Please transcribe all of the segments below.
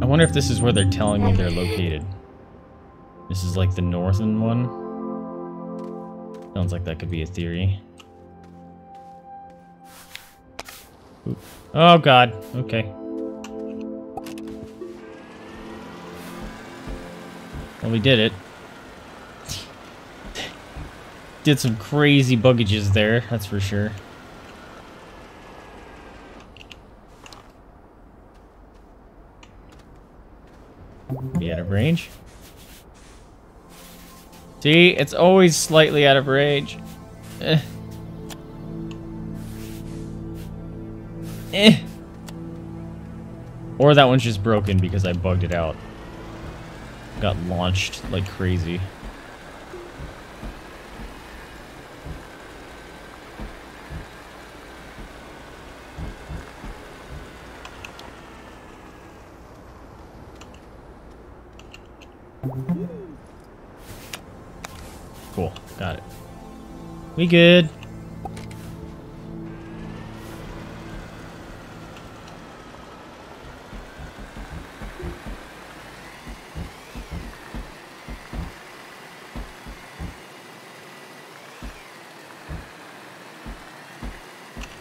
I wonder if this is where they're telling me they're located. This is like the northern one. Sounds like that could be a theory. Oop. Oh god, okay. Well, we did it. Did some crazy buggages there, that's for sure. Be out of range. See, it's always slightly out of range. Eh. Eh. Or that one's just broken because I bugged it out. Got launched like crazy. Cool, got it. We good.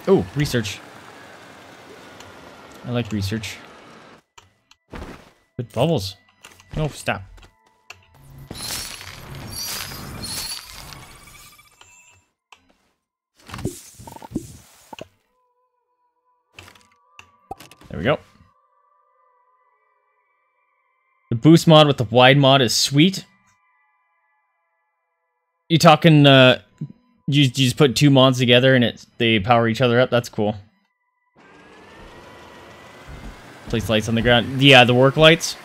Oh, research. I like research. Good bubbles. No, stop. Boost mod with the wide mod is sweet. You talking, uh, you, you just put two mods together and it they power each other up? That's cool. Place lights on the ground. Yeah, the work lights.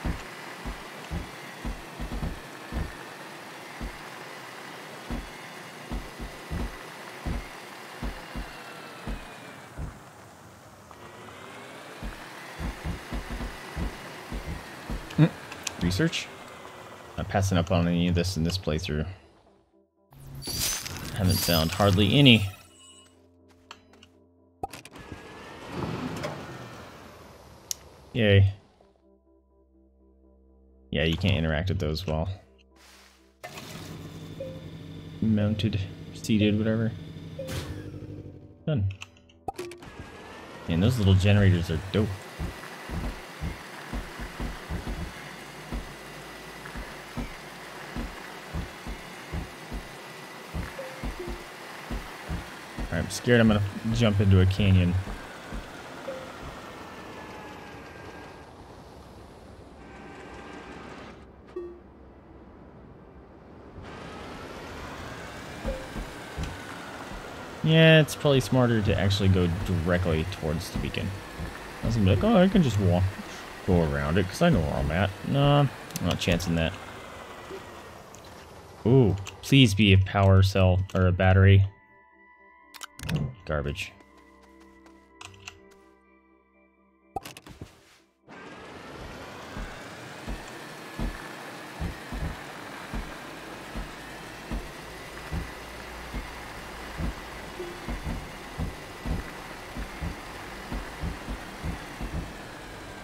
Research? Not passing up on any of this in this playthrough. Haven't found hardly any. Yay. Yeah, you can't interact with those while mounted, seated, whatever. Done. Man, those little generators are dope. I'm scared I'm gonna jump into a canyon. Yeah, it's probably smarter to actually go directly towards the beacon. I was gonna be like, oh, I can just walk, go around it, because I know where I'm at. No, I'm not chancing that. Ooh, please be a power cell, or a battery. Garbage.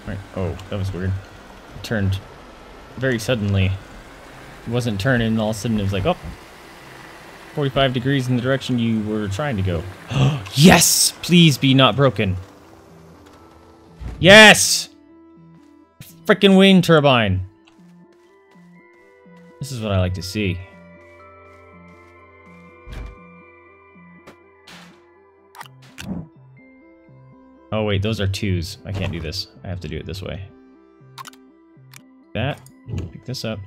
Right. Oh, that was weird. It turned very suddenly. It wasn't turning, all of a sudden it was like, oh, 45 degrees in the direction you were trying to go. yes! Please be not broken. Yes! Freaking wind turbine. This is what I like to see. Oh wait, those are twos. I can't do this. I have to do it this way. That. Pick this up.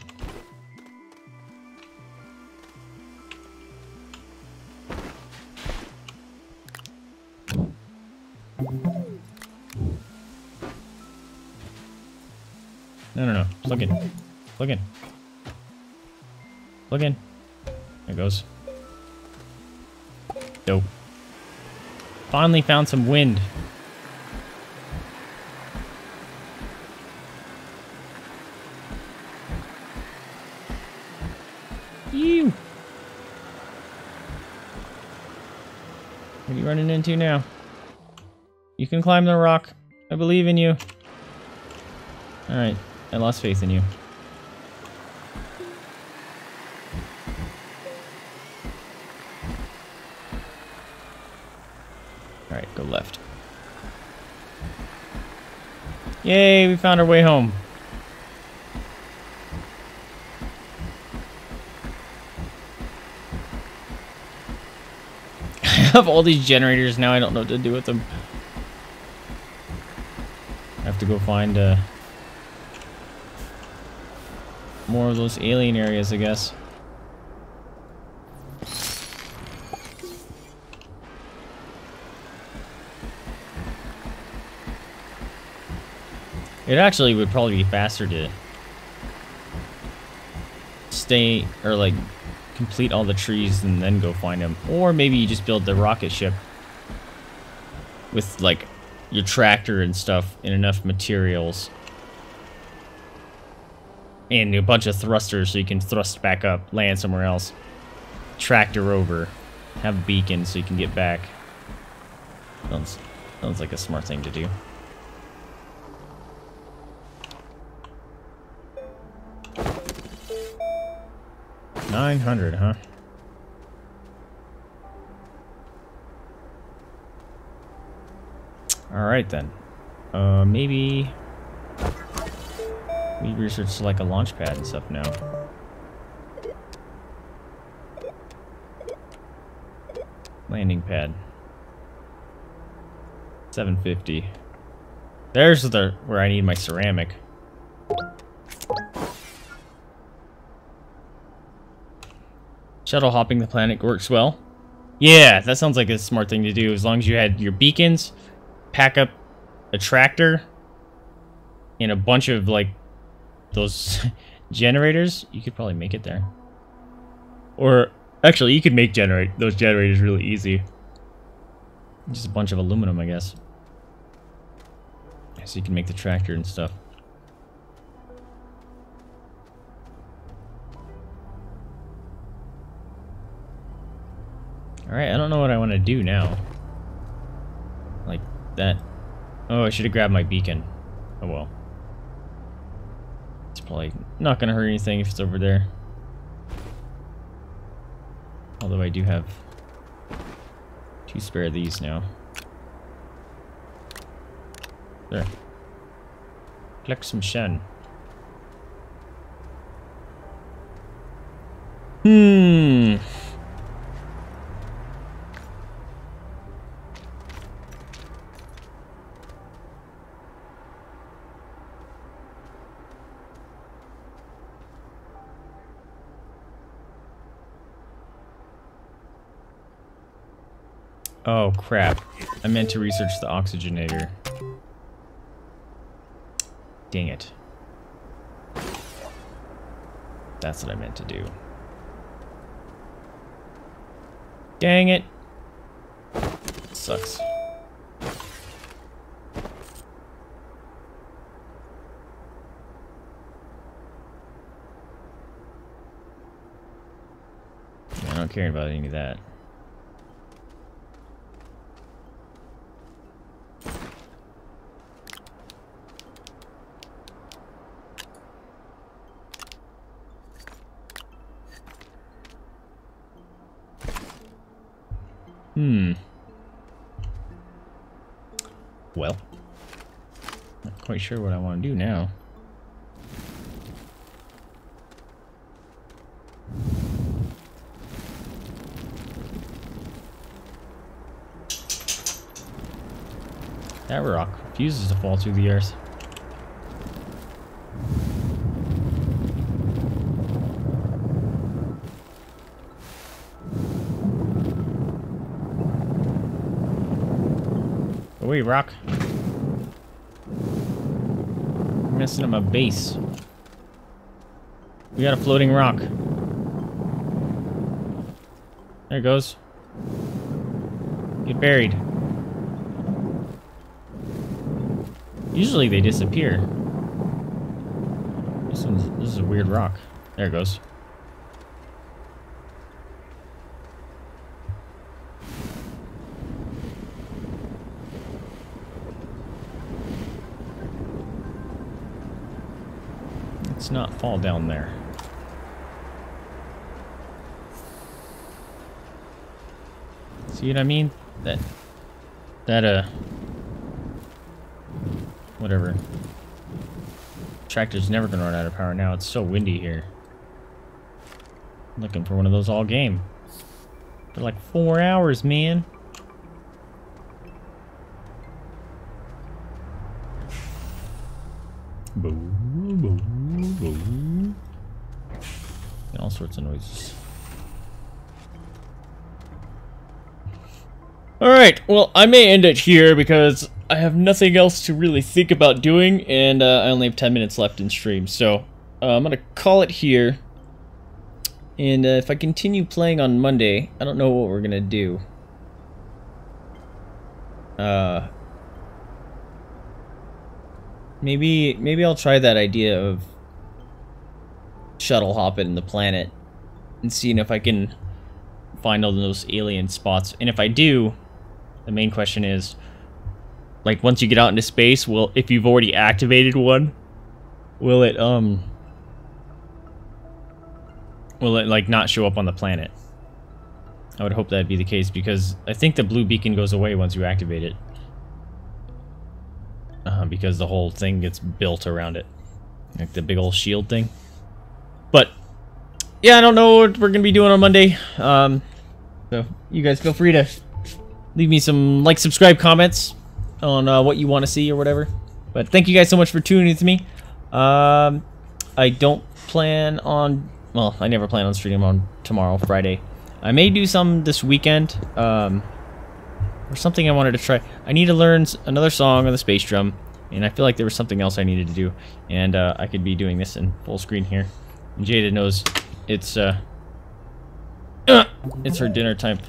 Plug in. Plug in. Plug in. There it goes. Dope. Finally found some wind. You. What are you running into now? You can climb the rock. I believe in you. Alright, I lost faith in you. Alright, go left. Yay, we found our way home. I have all these generators now, I don't know what to do with them. I have to go find uh, more of those alien areas, I guess. It actually would probably be faster to stay or like complete all the trees and then go find them. Or maybe you just build the rocket ship with like your tractor and stuff and enough materials. And a bunch of thrusters so you can thrust back up, land somewhere else. Tractor over. Have a beacon so you can get back. Sounds, sounds like a smart thing to do. Nine hundred, huh? All right then. Uh, maybe we research like a launch pad and stuff now. Landing pad. 750. There's the where I need my ceramic. Shuttle hopping the planet works well. Yeah, that sounds like a smart thing to do as long as you had your beacons pack up a tractor and a bunch of like those generators, you could probably make it there. Or actually, you could make generate those generators really easy. Just a bunch of aluminum, I guess. So you can make the tractor and stuff. Alright, I don't know what I want to do now. Like, that. Oh, I should have grabbed my beacon. Oh well. Probably not going to hurt anything if it's over there. Although I do have two spare of these now. There. Collect some shen. Hmm. Oh, crap. I meant to research the oxygenator. Dang it. That's what I meant to do. Dang it. Sucks. I don't care about any of that. Hmm. Well. Not quite sure what I want to do now. That rock refuses to fall through the earth. Away, rock. You're messing up my base. We got a floating rock. There it goes. Get buried. Usually they disappear. This one's this is a weird rock. There it goes. Not fall down there. See what I mean? That, that, uh, whatever. Tractor's never gonna run out of power now. It's so windy here. Looking for one of those all game. For like four hours, man. Sorts of noises. Alright, well, I may end it here because I have nothing else to really think about doing, and uh, I only have 10 minutes left in stream, so uh, I'm going to call it here. And uh, if I continue playing on Monday, I don't know what we're going to do. Uh, maybe, maybe I'll try that idea of shuttle hopping the planet and seeing if I can find all those alien spots. And if I do, the main question is, like, once you get out into space, will if you've already activated one, will it um, will it like not show up on the planet? I would hope that'd be the case because I think the blue beacon goes away once you activate it. Uh, because the whole thing gets built around it. Like the big old shield thing. Yeah, I don't know what we're going to be doing on Monday. Um, so, you guys feel free to leave me some like, subscribe, comments on uh, what you want to see or whatever. But thank you guys so much for tuning in to me. Um, I don't plan on, well, I never plan on streaming on tomorrow, Friday. I may do some this weekend, um, or something I wanted to try. I need to learn another song on the space drum, and I feel like there was something else I needed to do, and uh, I could be doing this in full screen here. Jada knows it's, uh, it's her dinner time.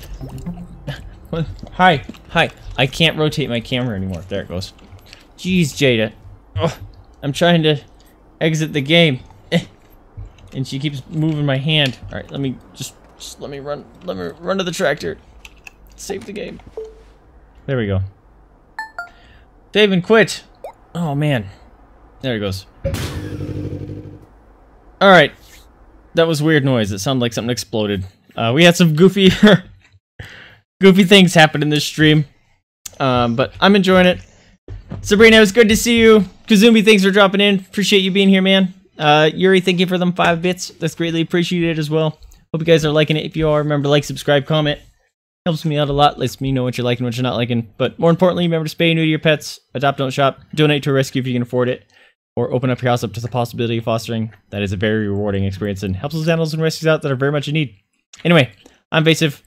Hi, hi. I can't rotate my camera anymore. There it goes. Jeez, Jada. Oh, I'm trying to exit the game. And she keeps moving my hand. Alright, let me just, just let me run let me run to the tractor. Save the game. There we go. Dave and quit. Oh man. There it goes. Alright. That was weird noise. It sounded like something exploded. Uh, we had some goofy goofy things happen in this stream. Um, but I'm enjoying it. Sabrina, it was good to see you. Kazumi, thanks for dropping in. Appreciate you being here, man. Uh, Yuri, thank you for them five bits. That's greatly appreciated as well. Hope you guys are liking it. If you are, remember to like, subscribe, comment. Helps me out a lot. Lets me know what you're liking, what you're not liking. But more importantly, remember to spay new to your pets. Adopt, don't shop. Donate to a rescue if you can afford it. Or open up your house up to the possibility of fostering. That is a very rewarding experience and helps those animals and rescues out that are very much in need. Anyway, I'm Vaesive.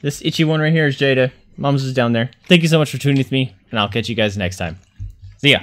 This itchy one right here is Jada. Mom's is down there. Thank you so much for tuning with me, and I'll catch you guys next time. See ya.